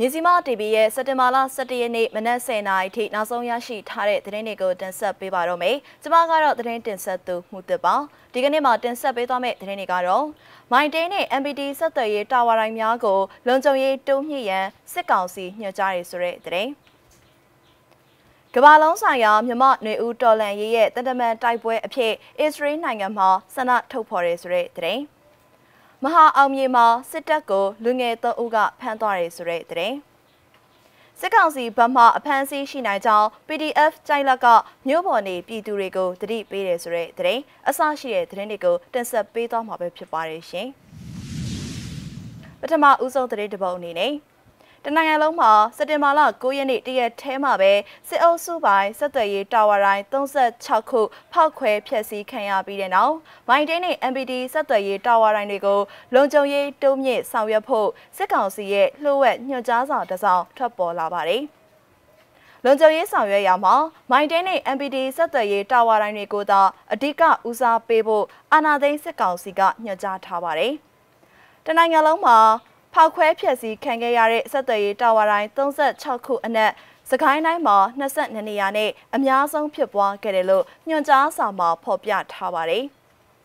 မြစီမ TV ရဲ့စက်တင်ဘာလ17ရက်နေ့မနက်10:00နာရီထိနောက်ဆုံးရရှိထားတဲ့သတင်းတွေကိုတင်ဆက်ပေးပါတော့မယ်။ကျွန်မကတော့သတင်းတင်ဆက်သူမှုသစ်ပါ။ဒီကနေ့မှာတင်ဆက်ပေးသွားမယ့်သတင်းတွေကတော့မိုင်တေးနဲ့ MPT ဆက်သွယ်ရေးတာဝါတိုင်းများကိုလုံခြုံရေးတိုးမြှင့်ရန်စစ်ကောင်စီညွှန်ကြားရေးဆိုတဲ့သတင်း။ကမ္ဘာလုံးဆိုင်ရာမြမຫນွေဦးတော်လန်ရေးရဲ့တန်တမန်တိုက်ပွဲအဖြစ်အစ္စရေးနိုင်ငံမှာဆန္ဒထုတ်ဖော်ရဲဆိုတဲ့သတင်း။ မဟာအောင်မြေမှာစစ်တပ်ကိုလူငယ်သုံးဦးကဖမ်းသွားတယ်ဆိုတဲ့သတင်းစစ်ကောင်စီဗမာအဖမ်းဆီးရှိနိုင်ကြောင်း PDF ကြိုက်လက်ကမြို့ပေါ်နေပြည်သူတွေကိုတတိပေးတယ်ဆိုတဲ့သတင်းအစရှိတဲ့သတင်းတွေကိုတင်ဆက်ပေးသွားမှာပဲဖြစ်ပါတယ်ရှင်ပထမဦးဆုံးသတင်းတစ်ပုဒ်အနေနဲ့ တနိုင်ငံလုံးမှာစက်တင်ဘာလ9ရက်နေ့တရက်ထဲမှာပဲစစ်အုပ်စုပိုင်းဆက်သွယ်ရေးတာဝါတိုင်း36ခုဖောက်ခွဲဖျက်ဆီးခံရပြီးတဲ့နောက်မိုင်းတင်းနဲ့ MPD ဆက်သွယ်ရေးတာဝါတိုင်းတွေကိုလုံခြုံရေးတိုးမြင့်ဆောင်ရွက်ဖို့စစ်ကောင်စီရဲ့လှို့ဝှက်ညွှန်ကြားစာတစ်စောင်ထွက်ပေါ်လာပါတယ်။လုံခြုံရေးဆောင်ရွက်ရမှာမိုင်းတင်းနဲ့ MPD ဆက်သွယ်ရေးတာဝါတိုင်းတွေကိုသာအဓိကဦးစားပေးဖို့အာဏာသိမ်းစစ်ကောင်စီကညွှန်ကြားထားပါတယ်။တနိုင်ငံလုံးမှာ ဖောက်ခွဲဖျက်ဆီးခံခဲ့ရတဲ့ဆက်သွယ်ရေးတာဝါတိုင်း36ခုအနက်စကိုင်းတိုင်းမှာ22နေရာနဲ့အများဆုံးဖြစ်ပွားခဲ့တယ်လို့ညွှန်ကြားစာမှာဖော်ပြထားပါတယ်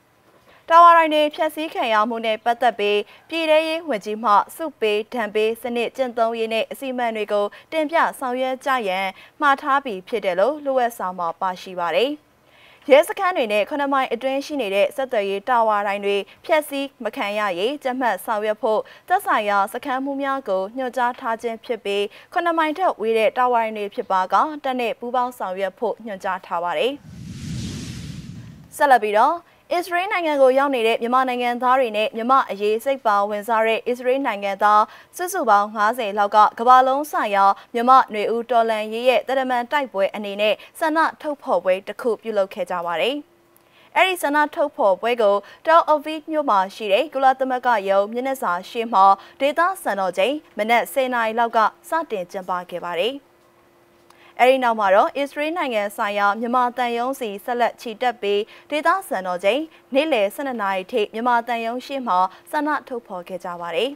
။တာဝါတိုင်းတွေဖျက်ဆီးခံရမှုနဲ့ပတ်သက်ပြီးပြည်ထရေးဝန်ကြီးမှစုပေးဒဏ်ပေးစနစ်ကျင့်သုံးရေးနဲ့အစီအမံတွေကိုတင်ပြဆောင်ရွက်ကြရန်မှားထားပြီးဖြစ်တယ်လို့လိုအပ်စာမှာပါရှိပါတယ်။ ရဲစခန်းတွေနဲ့ခဏမိုင်အတွင်းရှိနေတဲ့စက်သွယ်ရေးတာဝါတိုင်းတွေဖျက်ဆီးမခံရရေးကြက်မှတ်ဆောင်ရွက်ဖို့သက်ဆိုင်ရာစခန်းမှုများကိုညွှန်ကြားထားခြင်းဖြစ်ပြီးခဏမိုင်ထက်ဝေးတဲ့တာဝါတိုင်းတွေဖြစ်ပါကတက်နဲ့ပူးပေါင်းဆောင်ရွက်ဖို့ညွှန်ကြားထားပါတယ်။ဆက်လက်ပြီးတော့ အစ္စရေးနိုင်ငံကိုရောက်နေတဲ့မြန်မာနိုင်ငံသားတွေနဲ့မြန်မာအရေးစိတ်ပါဝင်စားတဲ့အစ္စရေးနိုင်ငံသားစုစုပေါင်း90လောက်ကကမ္ဘာလုံးဆိုင်ရာမြန်မာຫນွေဦးတော်လန်ရေးရဲ့တရမန်တိုက်ပွဲအနေနဲ့ဆန္ဒထုတ်ဖော်ပွဲတစ်ခုပြုလုပ်ခဲ့ကြပါတယ်။အဲဒီဆန္ဒထုတ်ဖော်ပွဲကိုတောက်အဗီမြို့မှာရှိတဲ့ကုလသမဂ္ဂရုံးမျက်နှာစာရှေ့မှာဒေသစံတော်ချိန်မနက်10:00နာရီလောက်ကစတင်ကျင်းပခဲ့ပါတယ်။ အဲဒီနောက်မှာတော့အစ္စရေးနိုင်ငံဆိုင်ရာမြန်မာတန်ယုံစီဆက်လက်ချီတက်ပြီးဒေသစံတော်ချိန်နေ့လယ်12နာရီထိမြန်မာတန်ယုံရှိမှဆန္ဒထုတ်ဖော်ခဲ့ကြပါတယ်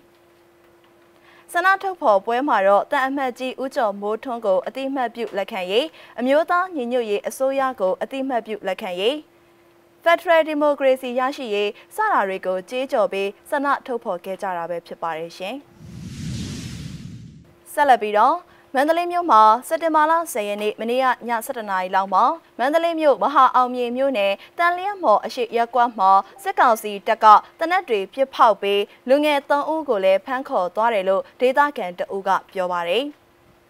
။ဆန္ဒထုတ်ဖော်ပွဲမှာတော့တန်အမှတ်ကြီးဦးကျော်မိုးထွန်းကိုအတိမတ်ပြုလက်ခံရေးအမျိုးသားညီညွတ်ရေးအစိုးရကိုအတိမတ်ပြုလက်ခံရေး Federal Democracy ရရှိရေးစတာတွေကိုကြေးကြော်ပြီးဆန္ဒထုတ်ဖော်ခဲ့ကြတာပဲဖြစ်ပါတယ်ရှင်။ဆက်လက်ပြီးတော့ မန္တလေးမြို့မှာစက်တင်ဘာလ10ရက်နေ့မနေ့ကည7:00နာရီလောက်မှာမန္တလေးမြို့မဟာအောင်မြေမြို့နယ်တန်လျက်မော်အရှိရက်ကွက်မှာစစ်ကောင်စီတပ်ကတနက်တွေပြစ်ဖောက်ပြီးလူငယ်3ဦးကိုလည်းဖမ်းခေါ်သွားတယ်လို့ဒေသခံတအုပ်ကပြောပါတယ်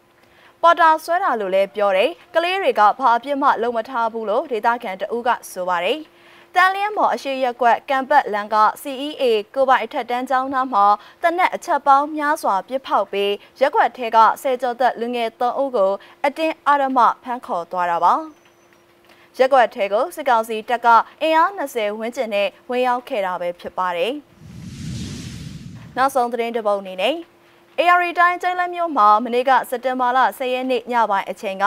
။ပေါ်တာဆွဲတာလို့လည်းပြောတယ်။ကလေးတွေကဘာအပြစ်မှလုံမထားဘူးလို့ဒေသခံတအုပ်ကဆိုပါတယ်။ တန်လျက်မော်အရှိရက်ကွက်ကံပတ်လန်က CEA ကိုပိုင်အထက်တန်းကျောင်းသားမှာတနက်အချက်ပေါင်းများစွာပြစ်ဖောက်ပြီးရက်ကွက်ထဲကဆယ်ကျော်သက်လူငယ်၃ဦးကိုအတင်းအဓမ္မဖမ်းခေါ်သွားတာပါရက်ကွက်ထဲကိုစစ်ကောင်စီတပ်ကအင်အား20ဝန်းကျင်နဲ့ဝင်ရောက်ခဲ့တာပဲဖြစ်ပါတယ်နောက်ဆုံးသတင်းတစ်ပုဒ်အနေနဲ့ AR တိုင်းကျိုင်းလမ်းမြို့မှာမနေ့ကစက်တင်ဘာလ10ရက်နေ့ညပိုင်းအချိန်က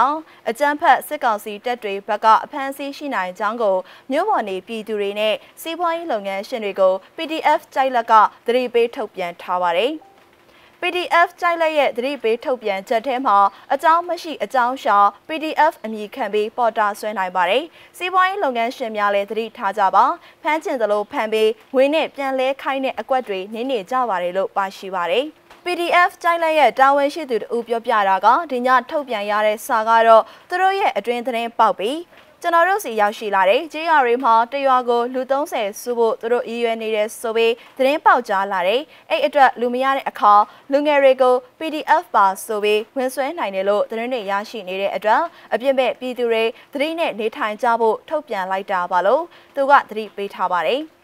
အကြမ်းဖက်စစ်ကောင်စီတပ်တွေဘက်ကအဖမ်းဆီးရှိနိုင်ကြောင်းကိုမြို့ပေါ်နေပြည်သူတွေနဲ့စီးပွားရေးလုပ်ငန်းရှင်တွေကို PDF ကြိုက်လက်ကသတိပေးထုတ်ပြန်ထားပါတယ်။ PDF ကြိုက်လက်ရဲ့သတိပေးထုတ်ပြန်ချက်ထဲမှာအကြောင်းမရှိအကြောင်းရှာ PDF အမည်ခံပြီးပေါ်တာဆွဲနိုင်ပါတယ်။စီးပွားရေးလုပ်ငန်းရှင်များလည်းသတိထားကြပါ။ဖမ်းချင်သလိုဖမ်းပြီးငွေနဲ့ပြန်လဲခိုင်းတဲ့အကွက်တွေနင်းနေကြပါတယ်လို့ပါရှိပါတယ်။ PDF ကြိုက်လက်ရဲ့တာဝန်ရှိသူတို့ပြောပြတာကဒီညထုတ်ပြန်ရတဲ့စာကတော့သူတို့ရဲ့အတွင်းသတင်းပေါက်ပြီးကျွန်တော်တို့စီရောက်ရှိလာတဲ့ကြေးရွာတွေမှာတရွာကိုလူ30စုဖို့သူတို့ရည်ရွယ်နေတဲ့ဆိုပြီးသတင်းပေါက်ကြားလာတဲ့အဲ့အတွက်လူမရတဲ့အခါလူငယ်တွေကို PDF ပါဆိုပြီးဝင်ဆွဲနိုင်တယ်လို့သတင်းတွေရရှိနေတဲ့အတွက်အပြစ်မဲ့ပြည်သူတွေသတိနဲ့နေထိုင်ကြဖို့ထုတ်ပြန်လိုက်တာပါလို့သူကသတိပေးထားပါတယ်။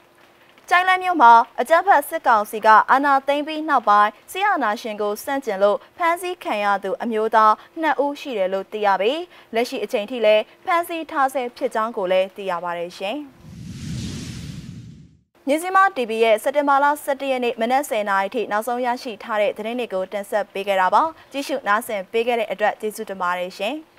ကျိုင်းလန်းမြို့မှာအကြမ်းဖက်စစ်ကောင်စီကအာဏာသိမ်းပြီးနောက်ပိုင်းဆီယနာရှင်ကိုစန့်ကျင်လို့ဖမ်းဆီးခံရသူအမျိုးသား2ဦးရှိတယ်လို့သိရပြီးလက်ရှိအချိန်ထိလည်းဖမ်းဆီးထားဆဲဖြစ်ကြောင်းကိုလည်းသိရပါတယ်ရှင်။မြစီမ TV ရဲ့စက်တင်ဘာလ17ရက်နေ့မနက်10:00နာရီထိနောက်ဆုံးရရှိထားတဲ့သတင်းတွေကိုတင်ဆက်ပေးခဲ့တာပါ။ကြည့်ရှုနားဆင်ပေးခဲ့တဲ့အတွက်ကျေးဇူးတင်ပါတယ်ရှင်။